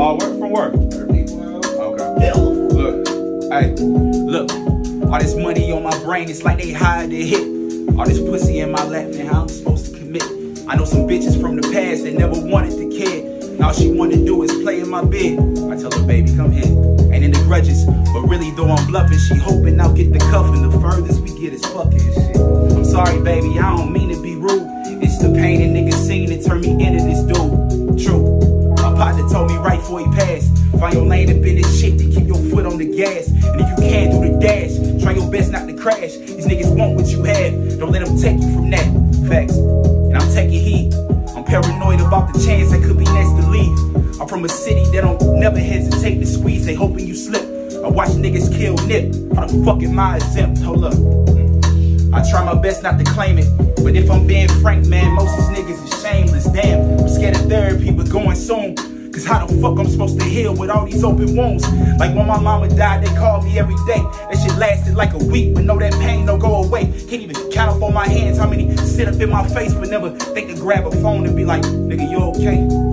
Oh, work from work. Okay. Look, hey, look. All this money on my brain, it's like they hired to hit. All this pussy in my lap, man, how I'm supposed to commit? I know some bitches from the past that never wanted the kid. All she wanna do is play in my bed. I tell her, baby, come here. Ain't in the grudges, but really though I'm bluffing, she hoping I'll get the cuffing. The furthest we get is fucking shit. I'm sorry, baby, I don't mean to be rude. It's the pain a nigga seen that turned me into this dude. Told me right before he passed. Find your lane up in this shit to keep your foot on the gas. And if you can do the dash, try your best not to crash. These niggas want what you have. Don't let them take you from that. Facts. And I'm taking heat. I'm paranoid about the chance I could be next to leave. I'm from a city that don't never hesitate to squeeze. They hoping you slip. I watch niggas kill Nip. How the fuck am I exempt? Hold up. Mm. I try my best not to claim it. But if I'm being frank, man, most of these niggas is shameless. Damn, I'm scared of therapy, but going soon. Cause how the fuck I'm supposed to heal with all these open wounds? Like when my mama died, they called me every day. That shit lasted like a week, but know that pain don't go away. Can't even count up on my hands how many sit up in my face, but never think to grab a phone and be like, nigga, you okay?